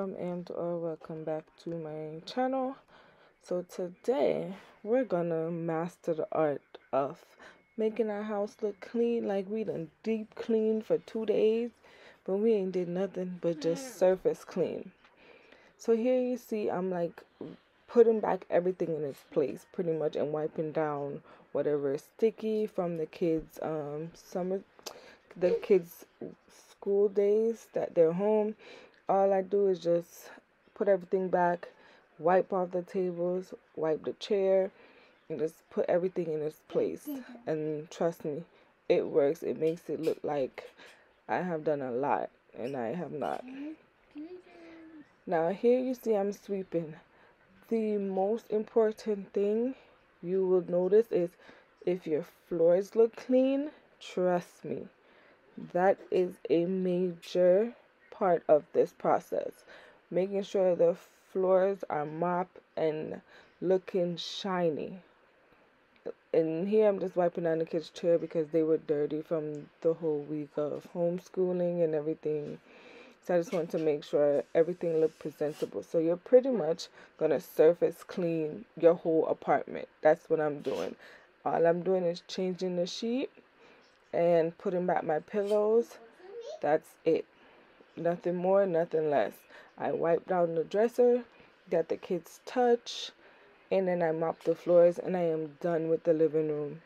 welcome and or welcome back to my channel. So today we're gonna master the art of making our house look clean like we done deep clean for two days but we ain't did nothing but just surface clean. So here you see i'm like putting back everything in its place pretty much and wiping down whatever is sticky from the kids um summer the kids school days that they're home all I do is just put everything back, wipe off the tables, wipe the chair, and just put everything in its place. Mm-hmm. And trust me, it works. It makes it look like I have done a lot, and I have not. Mm-hmm. Now, here you see I'm sweeping. The most important thing you will notice is if your floors look clean, trust me, that is a major part of this process. Making sure the floors are mopped and looking shiny. And here I'm just wiping down the kids' chair because they were dirty from the whole week of homeschooling and everything. So I just want to make sure everything looked presentable. So you're pretty much going to surface clean your whole apartment. That's what I'm doing. All I'm doing is changing the sheet and putting back my pillows. That's it. Nothing more, nothing less. I wipe down the dresser that the kids touch, and then I mop the floors, and I am done with the living room.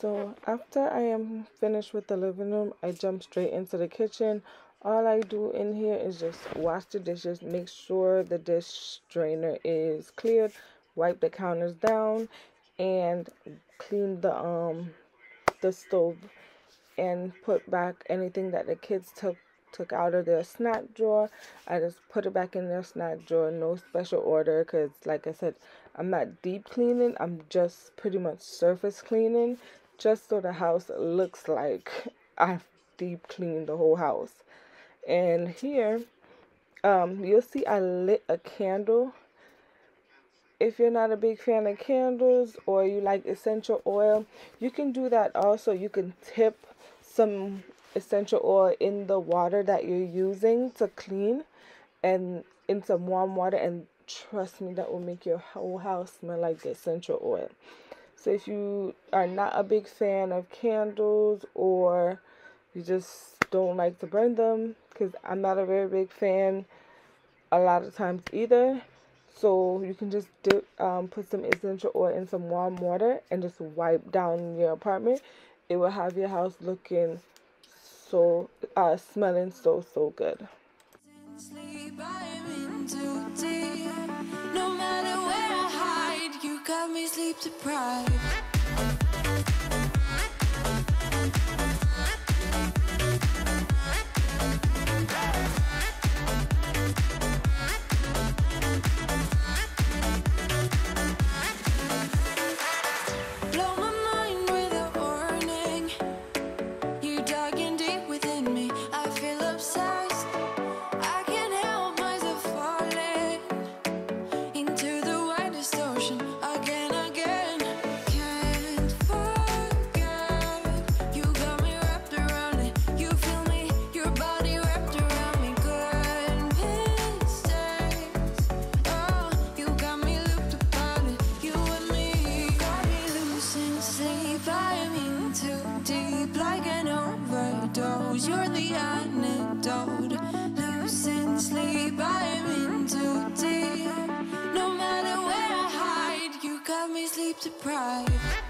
So after I am finished with the living room, I jump straight into the kitchen. All I do in here is just wash the dishes, make sure the dish strainer is cleared, wipe the counters down, and clean the um the stove and put back anything that the kids took took out of their snack drawer. I just put it back in their snack drawer. No special order because, like I said, I'm not deep cleaning. I'm just pretty much surface cleaning just so the house looks like I've deep cleaned the whole house. And here, um, you'll see I lit a candle. If you're not a big fan of candles or you like essential oil, you can do that also. You can tip some essential oil in the water that you're using to clean and in some warm water and trust me that will make your whole house smell like essential oil so if you are not a big fan of candles or you just don't like to burn them because i'm not a very big fan a lot of times either. So you can just dip, um, put some essential oil in some warm water and just wipe down your apartment. It will have your house looking so uh, smelling so so good. Got me sleep deprived. knows you're the antidote. Losing sleep, I'm in too deep. No matter where I hide, you got me sleep deprived.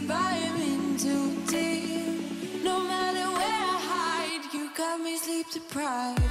In I'm in too deep. No matter where I hide, you got me sleep deprived.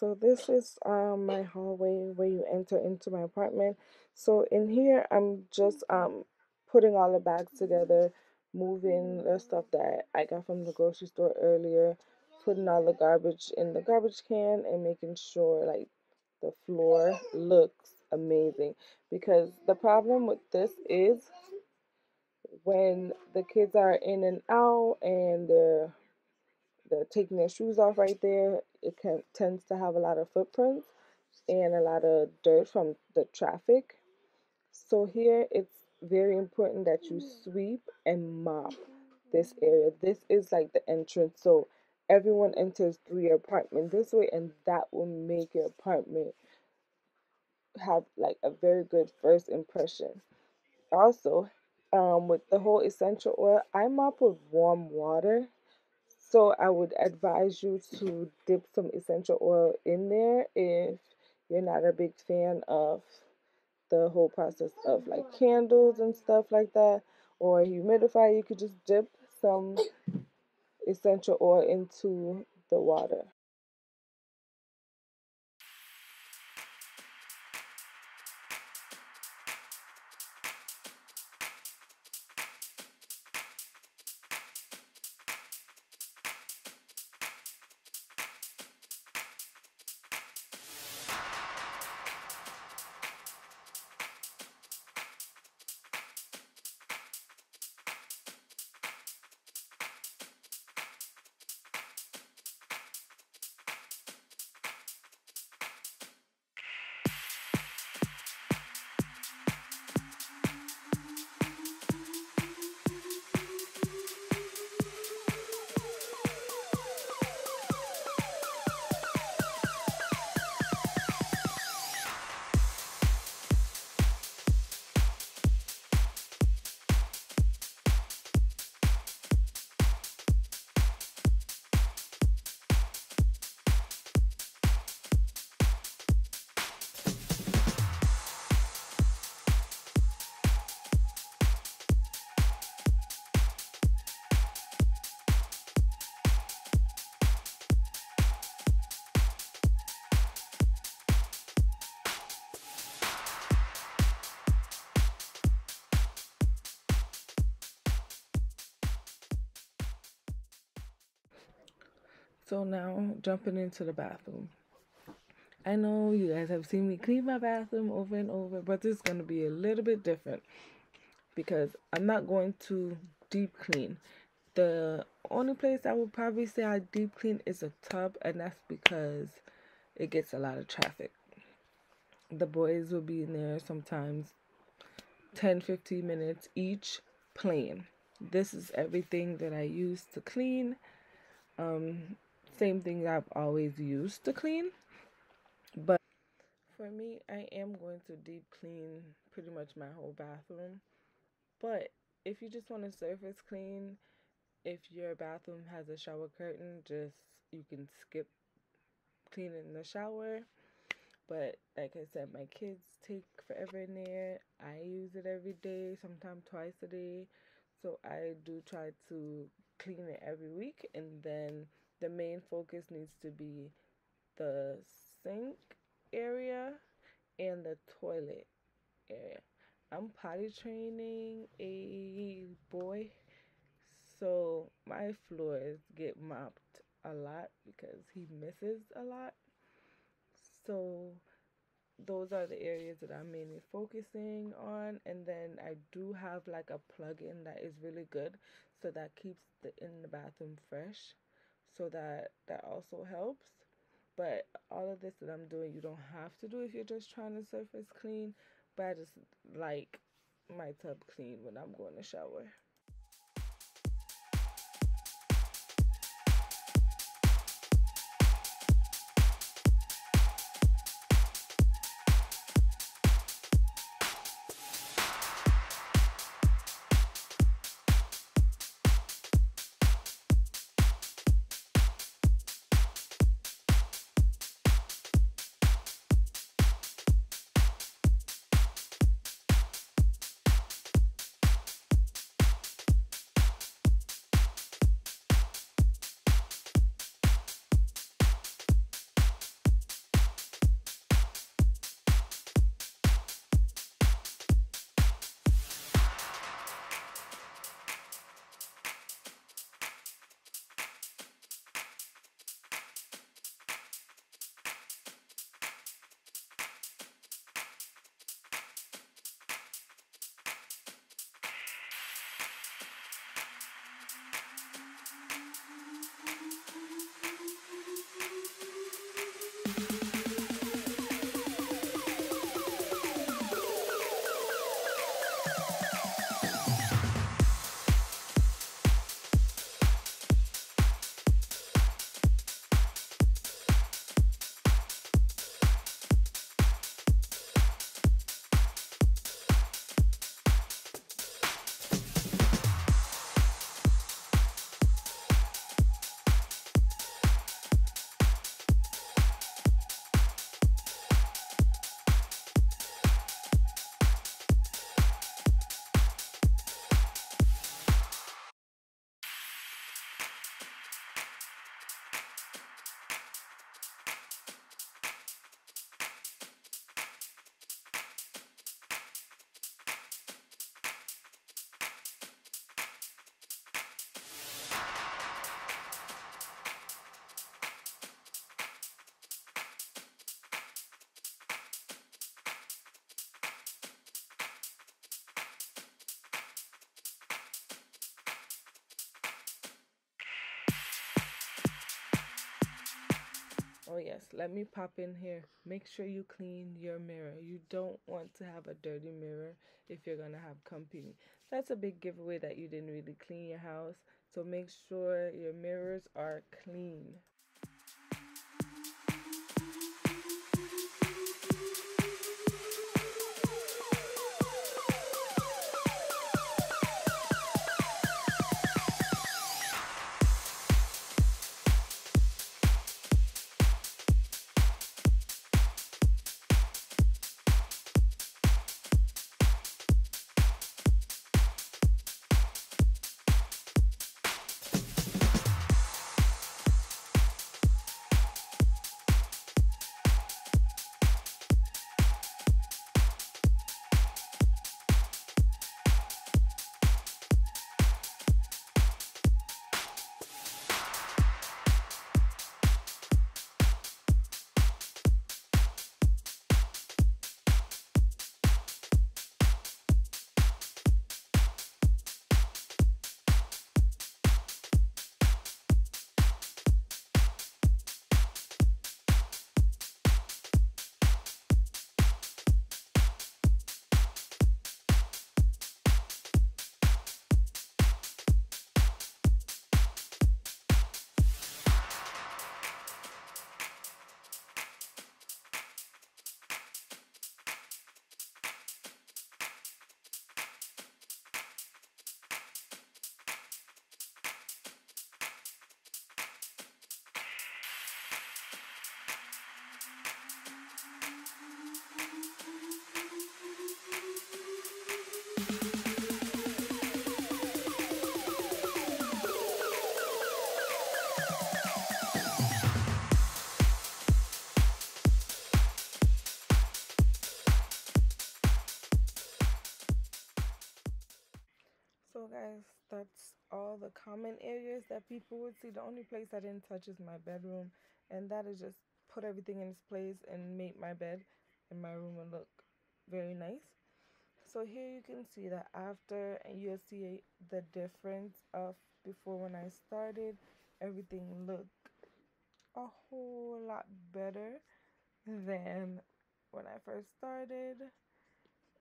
So this is um my hallway where you enter into my apartment. So in here, I'm just um putting all the bags together, moving the stuff that I got from the grocery store earlier, putting all the garbage in the garbage can, and making sure like the floor looks amazing. Because the problem with this is when the kids are in and out and they're they're taking their shoes off right there, it can tends to have a lot of footprints and a lot of dirt from the traffic. So here it's very important that you sweep and mop this area. This is like the entrance. So everyone enters through your apartment this way and that will make your apartment have like a very good first impression. Also, um, with the whole essential oil, I mop with warm water So I would advise you to dip some essential oil in there if you're not a big fan of the whole process of like candles and stuff like that or a humidifier. You could just dip some essential oil into the water. So now jumping into the bathroom. I know you guys have seen me clean my bathroom over and over, but this is going to be a little bit different because I'm not going to deep clean. The only place I would probably say I deep clean is a tub, and that's because it gets a lot of traffic. The boys will be in there sometimes 10 15 minutes each playing. This is everything that I use to clean. Um, same thing I've always used to clean. But for me, I am going to deep clean pretty much my whole bathroom. But if you just want to surface clean, if your bathroom has a shower curtain, just you can skip cleaning the shower. But like I said, my kids take forever in there. I use it every day, sometimes twice a day. So I do try to clean it every week and then the main focus needs to be the sink area and the toilet area. I'm potty training a boy, so my floors get mopped a lot because he misses a lot. So those are the areas that I'm mainly focusing on. And then I do have like a plug-in that is really good, so that keeps the in the bathroom fresh. So that that also helps. But all of this that I'm doing, you don't have to do if you're just trying to surface clean. But I just like my tub clean when I'm going to shower. Oh, yes, let me pop in here. Make sure you clean your mirror. You don't want to have a dirty mirror if you're going to have company. That's a big giveaway that you didn't really clean your house. So make sure your mirrors are clean. So guys, that's all the common areas that people would see. The only place I didn't touch is my bedroom, and that is just put everything in its place and make my bed. and my room look very nice so here you can see that after and you'll see the difference of before when I started everything looked a whole lot better than when I first started.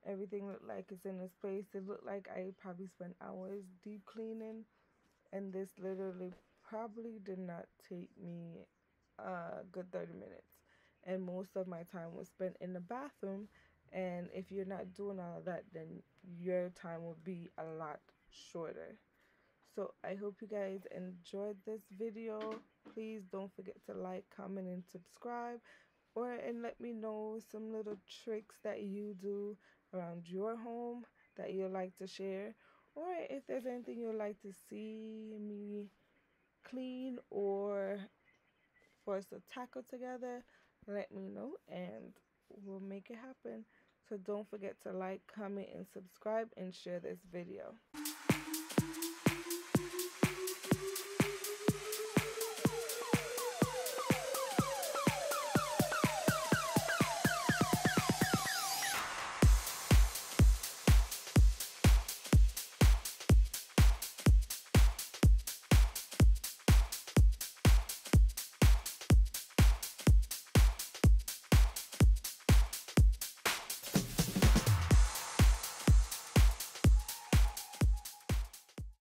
Everything looked like it's in its place. It looked like I probably spent hours deep cleaning and this literally probably did not take me a good 30 minutes. And most of my time was spent in the bathroom and if you're not doing all of that then your time will be a lot shorter. So i hope you guys enjoyed this video. Please don't forget to like comment and subscribe. Or and let me know some little tricks that you do around your home that you like to share. Or if there's anything you'd like to see me clean or for us to tackle together let me know and we'll make it happen so don't forget to like comment and subscribe and share this video